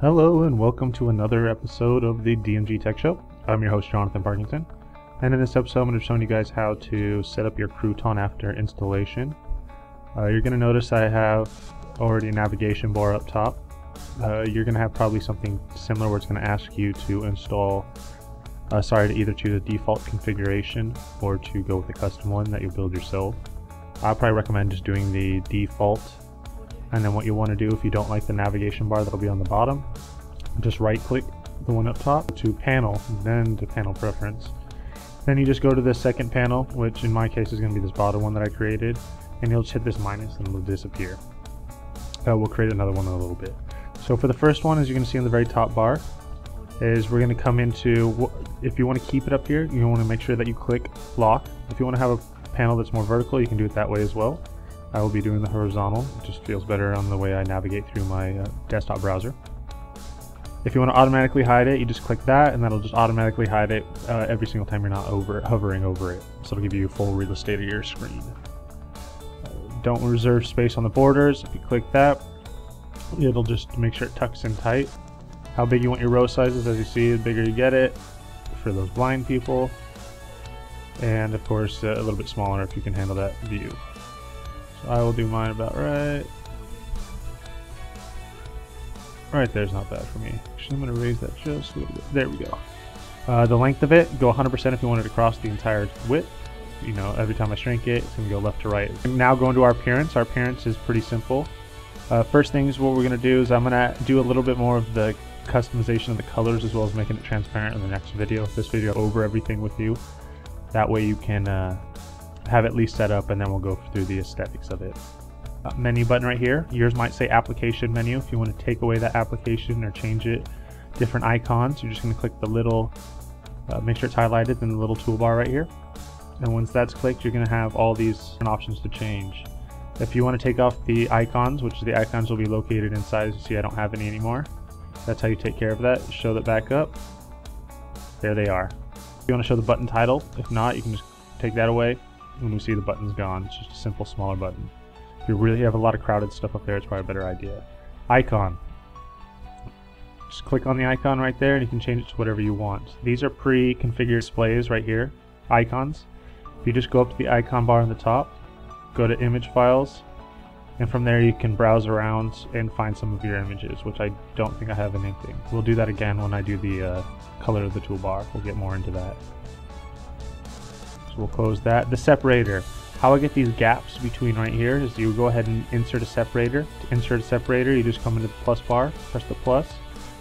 Hello and welcome to another episode of the DMG Tech Show. I'm your host Jonathan Parkington, and in this episode I'm going to be showing you guys how to set up your crouton after installation. Uh, you're going to notice I have already a navigation bar up top. Uh, you're going to have probably something similar where it's going to ask you to install, uh, sorry, to either choose a default configuration or to go with a custom one that you build yourself. I probably recommend just doing the default and then what you want to do if you don't like the navigation bar that'll be on the bottom just right click the one up top to panel then to panel preference. Then you just go to the second panel which in my case is going to be this bottom one that I created and you'll just hit this minus and it'll disappear. Uh, we'll create another one in a little bit. So for the first one as you can see on the very top bar is we're going to come into if you want to keep it up here you want to make sure that you click lock. If you want to have a panel that's more vertical you can do it that way as well I will be doing the horizontal. It just feels better on the way I navigate through my uh, desktop browser. If you want to automatically hide it, you just click that and that'll just automatically hide it uh, every single time you're not over hovering over it. So it'll give you full real estate of your screen. Uh, don't reserve space on the borders. If you click that, it'll just make sure it tucks in tight. How big you want your row sizes, as you see, the bigger you get it for those blind people. And of course, uh, a little bit smaller if you can handle that view. So I will do mine about right. Right there's not bad for me. Actually, I'm going to raise that just a little bit. There we go. Uh, the length of it, go 100% if you wanted to cross the entire width. You know, every time I shrink it, it's going to go left to right. Now going to our appearance. Our appearance is pretty simple. Uh, first things what we're going to do is I'm going to do a little bit more of the customization of the colors as well as making it transparent in the next video. This video over everything with you. That way you can uh, have at least set up and then we'll go through the aesthetics of it. Uh, menu button right here. Yours might say application menu. If you want to take away that application or change it, different icons, you're just going to click the little, uh, make sure it's highlighted in the little toolbar right here. And once that's clicked, you're going to have all these options to change. If you want to take off the icons, which the icons will be located inside, you see I don't have any anymore. That's how you take care of that. Show that back up. There they are. If you want to show the button title, if not, you can just take that away when we see the button's gone. It's just a simple, smaller button. If you really have a lot of crowded stuff up there, it's probably a better idea. Icon. Just click on the icon right there and you can change it to whatever you want. These are pre-configured displays right here, icons. If you just go up to the icon bar on the top, go to image files, and from there you can browse around and find some of your images, which I don't think I have anything. We'll do that again when I do the uh, color of the toolbar. We'll get more into that we'll close that. The separator. How I get these gaps between right here is you go ahead and insert a separator. To insert a separator, you just come into the plus bar, press the plus,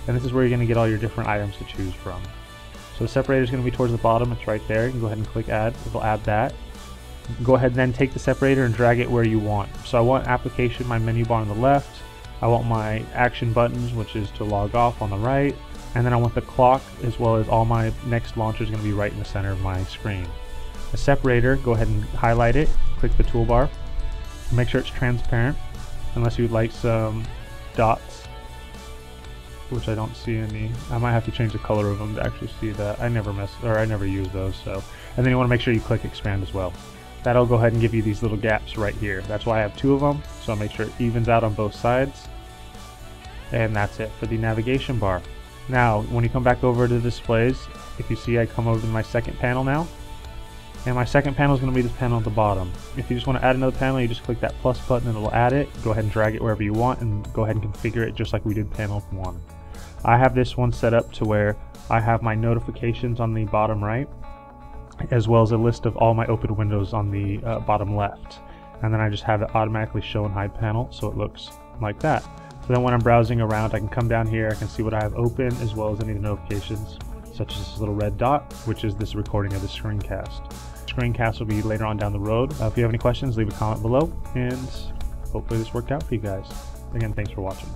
and this is where you're going to get all your different items to choose from. So the separator is going to be towards the bottom, it's right there. You can go ahead and click add, it'll add that. Go ahead and then take the separator and drag it where you want. So I want application, my menu bar on the left. I want my action buttons, which is to log off on the right. And then I want the clock as well as all my next launchers going to be right in the center of my screen a separator, go ahead and highlight it, click the toolbar, make sure it's transparent, unless you'd like some dots, which I don't see any. I might have to change the color of them to actually see that. I never mess, or I never use those, so. And then you want to make sure you click expand as well. That'll go ahead and give you these little gaps right here. That's why I have two of them, so I'll make sure it evens out on both sides. And that's it for the navigation bar. Now, when you come back over to displays, if you see I come over to my second panel now, and my second panel is going to be this panel at the bottom. If you just want to add another panel, you just click that plus button and it'll add it. Go ahead and drag it wherever you want and go ahead and configure it just like we did panel 1. I have this one set up to where I have my notifications on the bottom right as well as a list of all my open windows on the uh, bottom left. And then I just have it automatically show in hide panel so it looks like that. So then when I'm browsing around, I can come down here, I can see what I have open as well as any of the notifications, such as this little red dot, which is this recording of the screencast screencast will be later on down the road. Uh, if you have any questions, leave a comment below, and hopefully this worked out for you guys. Again, thanks for watching.